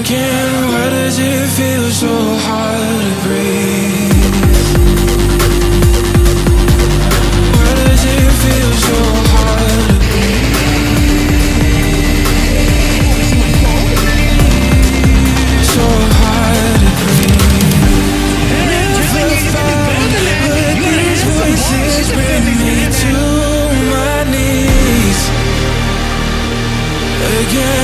again? Why does it feel so hard to breathe? Why does it feel so hard to breathe? So hard to breathe. But these voices bring me to my knees again.